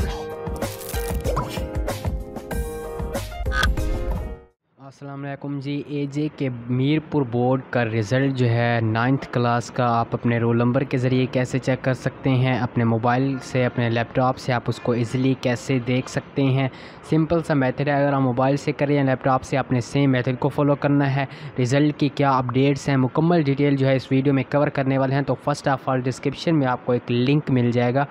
Wow. Aslam ji, ए जे के Mirpur board का result जो है नाइन्थ क्लास का, आप अपने रोल नंबर के ज़रिए कैसे चेक कर सकते हैं? अपने मोबाइल से, अपने लैपटॉप से आप उसको इजीली कैसे देख सकते हैं? सिंपल सा मेथड है, अगर आप मोबाइल से करें या लैपटॉप से, आपने सेम मेथड को फॉलो करना है। रिज़ल्ट की क्या अपडेट्स हैं, मुकम्मल डिटेल जो है इस वीडियो में कवर करने वाले हैं तो फ़र्स्ट ऑफ़ ऑल डिस्क्रिप्शन में आपको एक लिंक मिल जाएगा।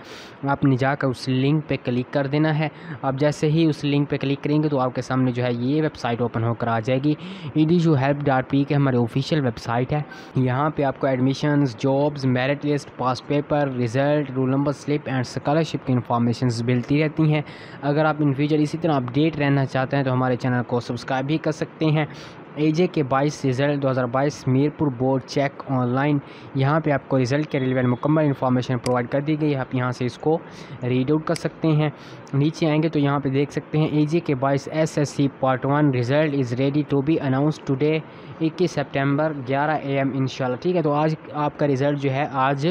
आपने जाकर उस लिंक पर क्लिक कर देना है। आप जैसे ही उस लिंक पर क्लिक करेंगे तो आपके सामने जो है ये वेबसाइट ओपन होकर आ जाएगी। ई जो हेल्प डॉट पी के हमारे ऑफिशियल वेबसाइट है। यहाँ पे आपको admissions jobs merit list pass paper result roll number slip and scholarship की इन्फॉर्मेशन मिलती रहती हैं। अगर आप इन फ्यूचर इसी तरह अपडेट रहना चाहते हैं तो हमारे चैनल को सब्सक्राइब भी कर सकते हैं। A J K 22 result 2022 Mirpur board check online यहाँ पे आपको रिज़ल्ट के रिलेवेंट मुकम्मल इन्फॉर्मेशन प्रोवाइड कर दी गई है। आप यहाँ से इसको रीड आउट कर सकते हैं। नीचे आएँगे तो यहाँ पे देख सकते हैं A J K 22 SSC part one result is ready to be announce today 21 September 11 M इंशाल्लाह। ठीक है तो आज आपका रिज़ल्ट जो है, आज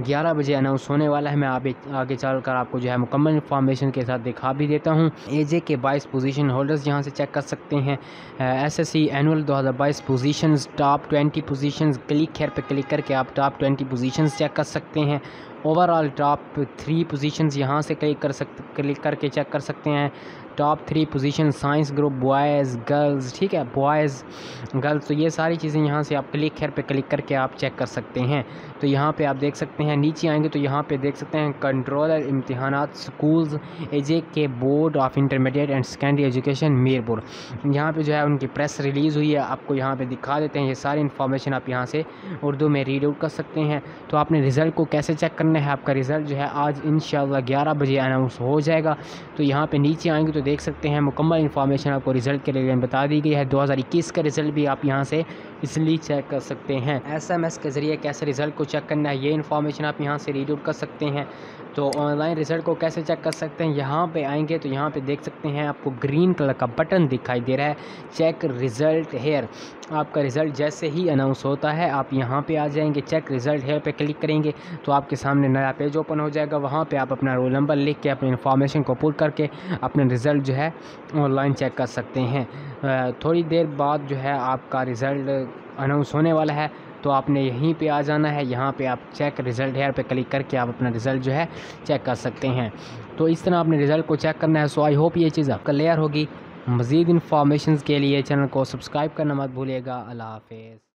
ग्यारह बजे अनाउंस होने वाला है। मैं आगे आगे चल कर आपको जो है मुकम्मल इन्फॉर्मेशन के साथ दिखा भी देता हूँ। एजे के बाईस पोजीशन होल्डर्स यहाँ से चेक कर सकते हैं। एस एस सी एनुअल दो हज़ार बाईस position top twenty position click here पे क्लिक करके आप टॉप ट्वेंटी पोजीशन चेक कर सकते हैं। ओवरऑल टॉप थ्री पोजीशंस यहाँ से क्लिक कर सकते क्लिक करके चेक कर सकते हैं। Top three position science group boys girls ठीक है? बॉयज़ गर्ल्स तो ये सारी चीज़ें यहाँ से आप क्लिक हेयर पे क्लिक करके आप चेक कर सकते हैं। तो यहाँ पे आप देख सकते हैं नीचे आएँगे तो यहाँ पे देख सकते हैं कंट्रोलर इम्तहान schools A J K board of intermediate and secondary education Mirpur यहाँ पे जो है उनकी प्रेस रिलीज़ हुई है, आपको यहाँ पे दिखा देते हैं, ये सारी इन्फॉर्मेशन आप यहाँ से उर्दू में रीड आउट कर सकते हैं। तो आपने रिज़ल्ट को कैसे चेक करना है, आपका रिज़ल्ट जो है आज इन ग्यारह बजे अनाउंस हो जाएगा। तो यहाँ पर नीचे आएँगे तो देख सकते हैं, मुकम्मल इन्फॉर्मेशन आपको रिज़ल्ट के लिए बता दी गई है। 2021 का रिज़ल्ट भी आप यहाँ से इसलिए चेक कर सकते हैं। एसएमएस के ज़रिए कैसे रिज़ल्ट को चेक करना है, ये इन्फॉर्मेशन आप यहाँ से रीड आउट कर सकते हैं। तो ऑनलाइन रिज़ल्ट को कैसे चेक कर सकते हैं? यहाँ पे आएँगे तो यहाँ पे देख सकते हैं आपको ग्रीन कलर का बटन दिखाई दे रहा है। चेक रिज़ल्ट हेयर आपका रिज़ल्ट जैसे ही अनाउंस होता है, आप यहाँ पे आ जाएँगे। चेक रिज़ल्ट हेयर पे क्लिक करेंगे तो आपके सामने नया पेज ओपन हो जाएगा। वहाँ पे आप अपना रोल नंबर लिख के, अपनी इन्फॉर्मेशन को पुट करके अपना रिज़ल्ट जो है ऑनलाइन चेक कर सकते हैं। थोड़ी देर बाद जो है आपका रिज़ल्ट अनाउंस होने वाला है। तो आपने यहीं पे आ जाना है। यहाँ पे आप चेक रिज़ल्ट हेयर पे क्लिक करके आप अपना रिज़ल्ट जो है चेक कर सकते हैं। तो इस तरह आपने रिज़ल्ट को चेक करना है। सो आई होप ये चीज़ आपका क्लियर होगी। मज़ीद इन्फॉर्मेशन के लिए चैनल को सब्सक्राइब करना मत भूलिएगा। अल्लाह हाफिज़।